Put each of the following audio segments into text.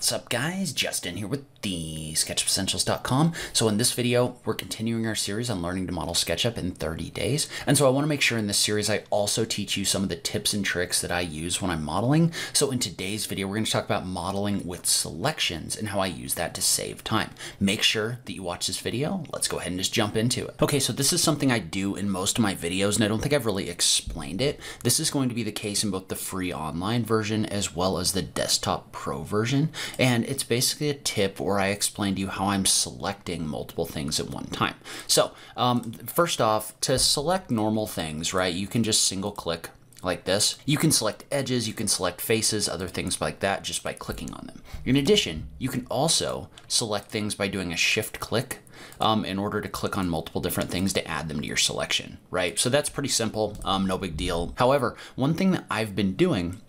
What's up guys? Justin here with the SketchUpEssentials.com. So in this video, we're continuing our series on learning to model SketchUp in 30 days. And so I wanna make sure in this series, I also teach you some of the tips and tricks that I use when I'm modeling. So in today's video, we're gonna talk about modeling with selections and how I use that to save time. Make sure that you watch this video. Let's go ahead and just jump into it. Okay, so this is something I do in most of my videos, and I don't think I've really explained it. This is going to be the case in both the free online version as well as the desktop pro version. And it's basically a tip where I explain to you how I'm selecting multiple things at one time. So um, first off, to select normal things, right, you can just single click like this. You can select edges, you can select faces, other things like that just by clicking on them. In addition, you can also select things by doing a shift click um, in order to click on multiple different things to add them to your selection, right? So that's pretty simple, um, no big deal. However, one thing that I've been doing,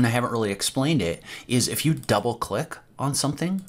and I haven't really explained it, is if you double click on something,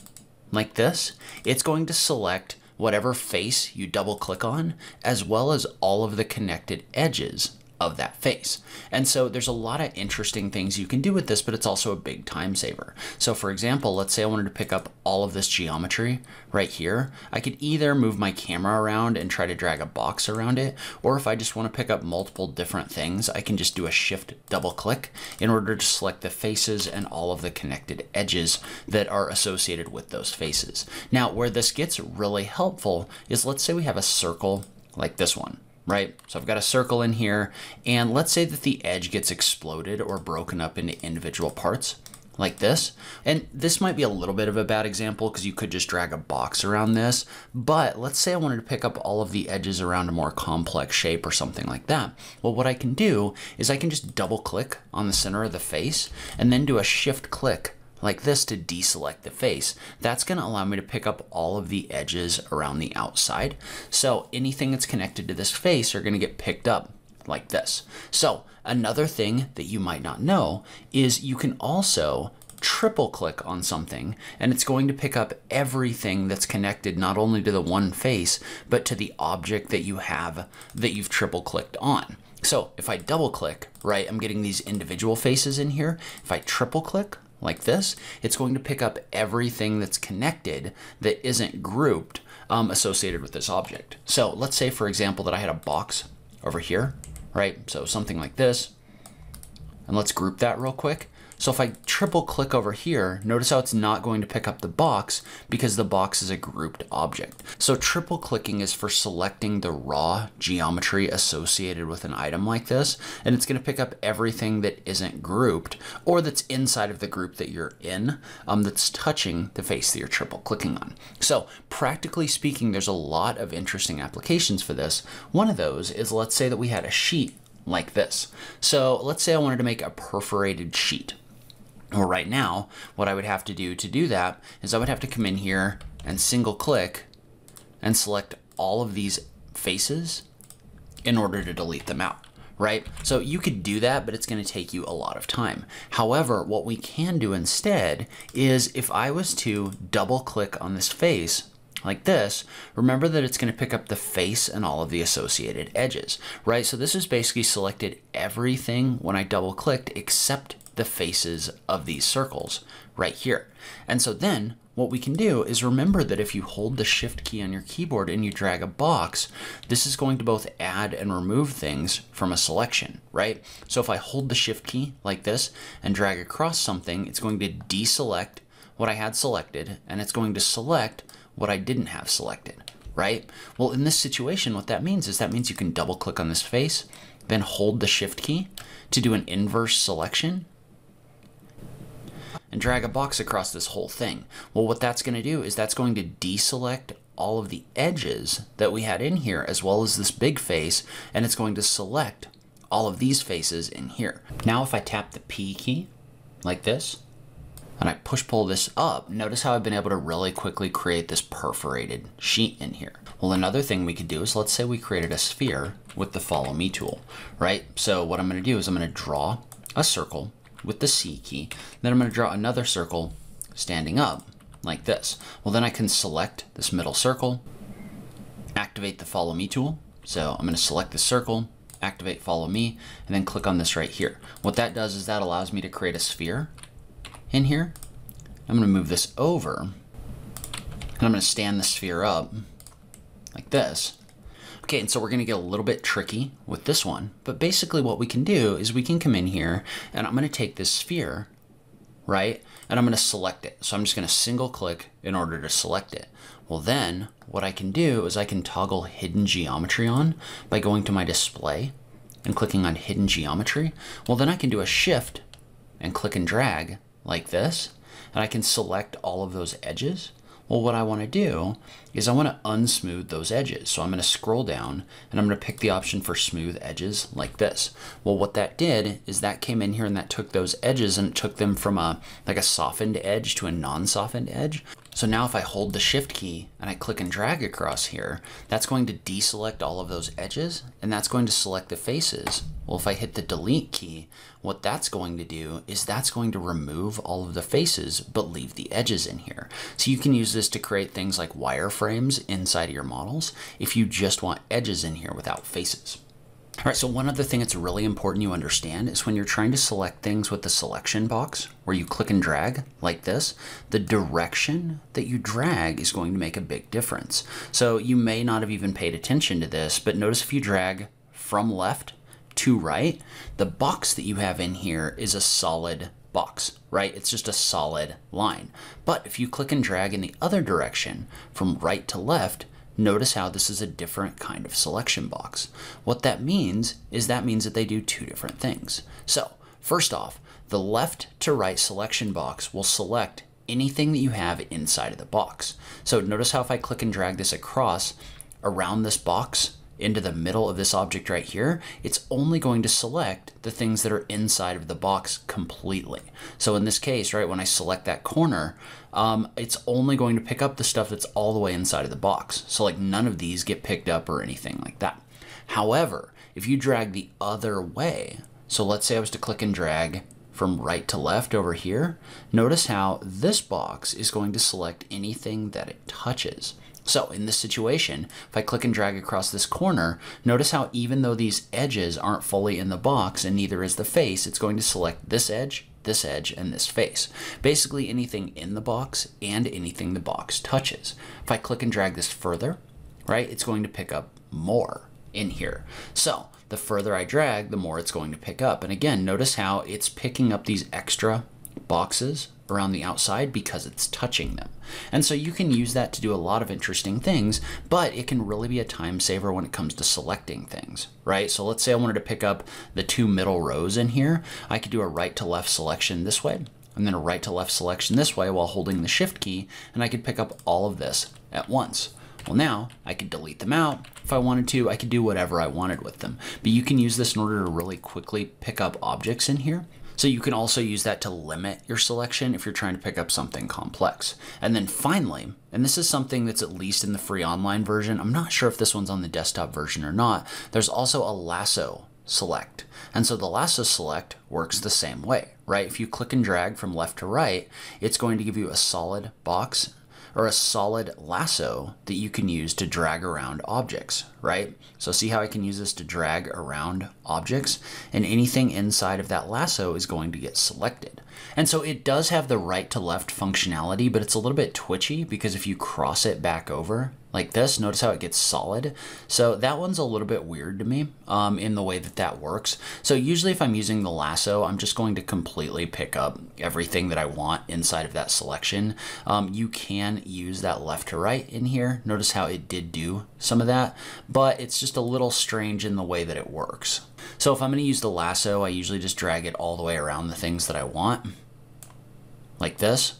like this, it's going to select whatever face you double click on, as well as all of the connected edges of that face. And so there's a lot of interesting things you can do with this, but it's also a big time saver. So for example, let's say I wanted to pick up all of this geometry right here. I could either move my camera around and try to drag a box around it, or if I just want to pick up multiple different things, I can just do a shift double click in order to select the faces and all of the connected edges that are associated with those faces. Now, where this gets really helpful is let's say we have a circle like this one right? So I've got a circle in here, and let's say that the edge gets exploded or broken up into individual parts like this. And this might be a little bit of a bad example because you could just drag a box around this, but let's say I wanted to pick up all of the edges around a more complex shape or something like that. Well, what I can do is I can just double click on the center of the face and then do a shift click like this to deselect the face. That's going to allow me to pick up all of the edges around the outside. So anything that's connected to this face are going to get picked up like this. So another thing that you might not know is you can also triple click on something and it's going to pick up everything that's connected not only to the one face but to the object that you have that you've triple clicked on. So if I double click, right, I'm getting these individual faces in here. If I triple click, like this, it's going to pick up everything that's connected that isn't grouped um, associated with this object. So let's say, for example, that I had a box over here, right? So something like this. And let's group that real quick. So if I triple click over here, notice how it's not going to pick up the box because the box is a grouped object. So triple clicking is for selecting the raw geometry associated with an item like this, and it's gonna pick up everything that isn't grouped or that's inside of the group that you're in um, that's touching the face that you're triple clicking on. So practically speaking, there's a lot of interesting applications for this. One of those is let's say that we had a sheet like this. So let's say I wanted to make a perforated sheet. Well, right now, what I would have to do to do that is I would have to come in here and single click and select all of these faces in order to delete them out, right? So you could do that, but it's gonna take you a lot of time. However, what we can do instead is if I was to double click on this face, like this, remember that it's going to pick up the face and all of the associated edges, right? So this has basically selected everything when I double clicked except the faces of these circles right here. And so then what we can do is remember that if you hold the shift key on your keyboard and you drag a box, this is going to both add and remove things from a selection, right? So if I hold the shift key like this and drag across something, it's going to deselect what I had selected and it's going to select what I didn't have selected, right? Well, in this situation, what that means is that means you can double click on this face, then hold the shift key to do an inverse selection and drag a box across this whole thing. Well, what that's going to do is that's going to deselect all of the edges that we had in here as well as this big face and it's going to select all of these faces in here. Now if I tap the P key like this and I push pull this up, notice how I've been able to really quickly create this perforated sheet in here. Well, another thing we could do is let's say we created a sphere with the follow me tool, right? So what I'm gonna do is I'm gonna draw a circle with the C key. Then I'm going to draw another circle standing up like this. Well, then I can select this middle circle, activate the follow me tool. So I'm going to select the circle, activate follow me, and then click on this right here. What that does is that allows me to create a sphere in here. I'm going to move this over, and I'm going to stand the sphere up like this. Okay, and so we're gonna get a little bit tricky with this one, but basically what we can do is we can come in here and I'm gonna take this sphere, right? And I'm gonna select it. So I'm just gonna single click in order to select it. Well then, what I can do is I can toggle hidden geometry on by going to my display and clicking on hidden geometry. Well then I can do a shift and click and drag like this, and I can select all of those edges well, what I want to do is I want to unsmooth those edges. So I'm going to scroll down and I'm going to pick the option for smooth edges like this. Well, what that did is that came in here and that took those edges and took them from a like a softened edge to a non-softened edge. So now if I hold the shift key and I click and drag across here, that's going to deselect all of those edges and that's going to select the faces. Well, if I hit the delete key, what that's going to do is that's going to remove all of the faces but leave the edges in here. So you can use this to create things like wireframes inside of your models if you just want edges in here without faces. All right, so one other thing that's really important you understand is when you're trying to select things with the selection box, where you click and drag like this, the direction that you drag is going to make a big difference. So you may not have even paid attention to this, but notice if you drag from left to right, the box that you have in here is a solid box, right? It's just a solid line. But if you click and drag in the other direction from right to left, Notice how this is a different kind of selection box. What that means is that means that they do two different things. So first off, the left to right selection box will select anything that you have inside of the box. So notice how if I click and drag this across around this box, into the middle of this object right here, it's only going to select the things that are inside of the box completely. So in this case, right, when I select that corner, um, it's only going to pick up the stuff that's all the way inside of the box. So like none of these get picked up or anything like that. However, if you drag the other way, so let's say I was to click and drag from right to left over here, notice how this box is going to select anything that it touches. So in this situation, if I click and drag across this corner, notice how even though these edges aren't fully in the box and neither is the face, it's going to select this edge, this edge, and this face. Basically anything in the box and anything the box touches. If I click and drag this further, right, it's going to pick up more in here. So the further I drag, the more it's going to pick up. And again, notice how it's picking up these extra boxes around the outside because it's touching them. And so you can use that to do a lot of interesting things, but it can really be a time saver when it comes to selecting things, right? So let's say I wanted to pick up the two middle rows in here. I could do a right to left selection this way, and then a right to left selection this way while holding the shift key, and I could pick up all of this at once. Well, now I could delete them out. If I wanted to, I could do whatever I wanted with them. But you can use this in order to really quickly pick up objects in here so you can also use that to limit your selection if you're trying to pick up something complex. And then finally, and this is something that's at least in the free online version, I'm not sure if this one's on the desktop version or not, there's also a lasso select. And so the lasso select works the same way, right? If you click and drag from left to right, it's going to give you a solid box or a solid lasso that you can use to drag around objects, right? So see how I can use this to drag around objects and anything inside of that lasso is going to get selected. And so it does have the right to left functionality, but it's a little bit twitchy because if you cross it back over, like this. Notice how it gets solid. So that one's a little bit weird to me um, in the way that that works. So usually if I'm using the lasso, I'm just going to completely pick up everything that I want inside of that selection. Um, you can use that left to right in here. Notice how it did do some of that, but it's just a little strange in the way that it works. So if I'm to use the lasso, I usually just drag it all the way around the things that I want, like this.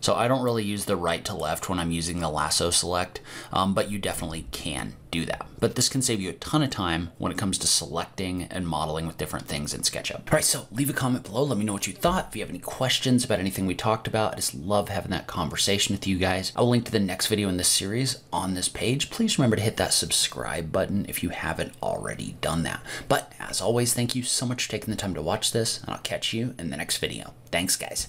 So I don't really use the right to left when I'm using the lasso select, um, but you definitely can do that. But this can save you a ton of time when it comes to selecting and modeling with different things in SketchUp. All right, so leave a comment below. Let me know what you thought. If you have any questions about anything we talked about, I just love having that conversation with you guys. I'll link to the next video in this series on this page. Please remember to hit that subscribe button if you haven't already done that. But as always, thank you so much for taking the time to watch this, and I'll catch you in the next video. Thanks, guys.